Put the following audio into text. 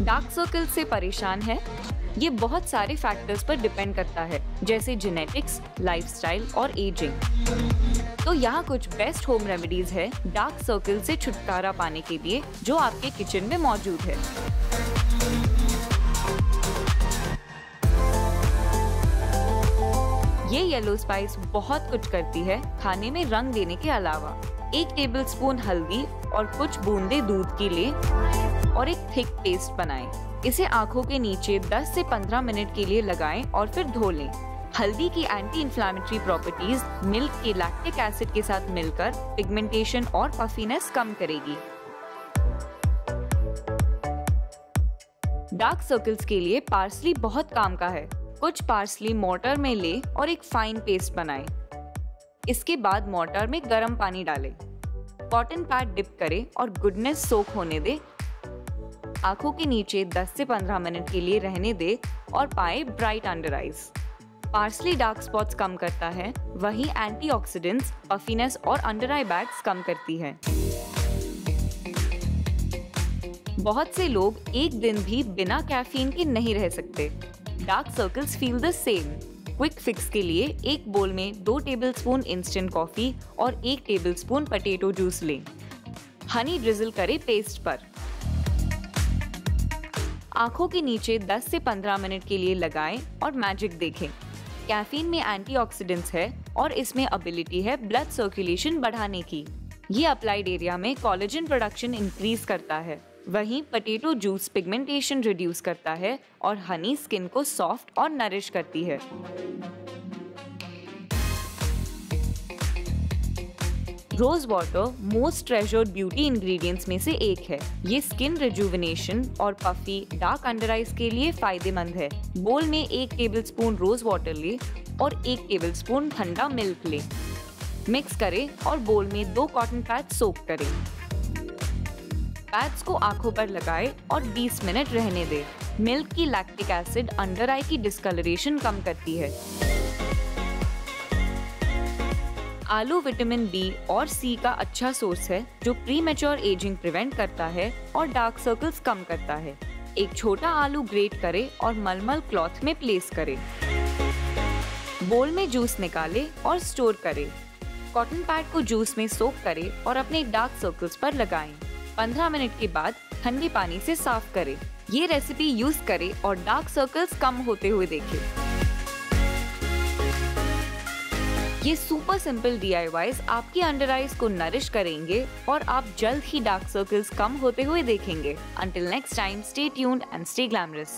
Dark circle से परेशान है? ये बहुत सारे फैक्टर्स पर डिपेंड करता है, जैसे जेनेटिक्स लाइफस्टाइल और एजिंग तो यहाँ कुछ बेस्ट होम रेमेडीज है डार्क सर्कल से छुटकारा पाने के लिए, जो आपके किचन में मौजूद है। येलो स्पाइस बहुत कुछ करती है, खाने में रंग देने के अलावा एक टेबल स्पून हल्दी और कुछ बूंदे दूध की ले और एक थिक पेस्ट बनाएँ। इसे आँखों के नीचे 10 से 15 मिनट के लिए लगाएँ और फिर धो लें। हल्दी की एंटी इन्फ्लामेटरी प्रॉपर्टीज़ मिल्क के लैक्टिक एसिड के साथ मिलकर पिगमेंटेशन और पफीनेस कम करेगी डार्क सर्कल्स के लिए पार्सली बहुत काम का है कुछ पार्सली मोटर में ले और एक फाइन पेस्ट बनाए। इसके बाद मोटर में गर्म पानी डालें। कॉटन पैड डिप करें और गुडनेस सोक होने दे। आँखों के नीचे 10 से 15 मिनट के लिए रहने दे और पाए bright under eyes parsley dark spots कम करता है वहीं एंटीऑक्सीडेंट्स, पफीनेस और अंडर आई बैग्स कम करती है। बहुत से लोग एक दिन भी बिना कैफीन के नहीं रह सकते। Dark circles feel the same quick fix के लिए एक बोल में दो टेबलस्पून इंस्टेंट कॉफ़ी और एक टेबलस्पून पटेटो जूस लें। हनी ड्रिजल करें पेस्ट पर। आँखों के नीचे 10 से 15 मिनट के लिए लगाएँ और मैजिक देखें। कैफीन में एंटीऑक्सीडेंट्स है और इसमें एबिलिटी है ब्लड सर्कुलेशन बढ़ाने की। ये अप्लाइड एरिया में कोलेजन प्रोडक्शन इंक्रीज करता है। वहीं पटेटो जूस पिगमेंटेशन रिड्यूस करता है और हनी स्किन को सॉफ्ट और नरिश करती है। Rose water most treasured beauty ingredients में से एक है। ये स्किन रिजुविनेशन और पफी डार्क अंडर आइज़ के लिए फ़ायदेमंद है। बोल में एक टेबलस्पून रोज वाटर ले और एक टेबलस्पून ठंडा मिल्क ले। मिक्स करें और बोल में दो कॉटन पैड सोक करें। पैड्स को आँखों पर लगाए और 20 मिनट रहने दे। मिल्क की लैक्टिक एसिड अंडर आई की डिस्कलरेशन कम करती है। आलू विटामिन बी और सी का अच्छा सोर्स है, जो प्री मेच्योर एजिंग प्रिवेंट करता है और डार्क सर्कल्स कम करता है। एक छोटा आलू ग्रेट करें और मलमल क्लॉथ में प्लेस करें। बोल में जूस निकालें और स्टोर करें। कॉटन पैड को जूस में सोक करें और अपने डार्क सर्कल्स पर लगाएँ। 15 मिनट के बाद ठंडे पानी से साफ़ करें। ये रेसिपी यूज़ करें और डार्क सर्कल्स कम होते हुए देखें। ये सुपर सिंपल डी आपकी अंडर आईज को नरिश करेंगे और आप जल्द ही डार्क सर्कल्स कम होते हुए देखेंगे। Until next time stay tuned and stay glamorous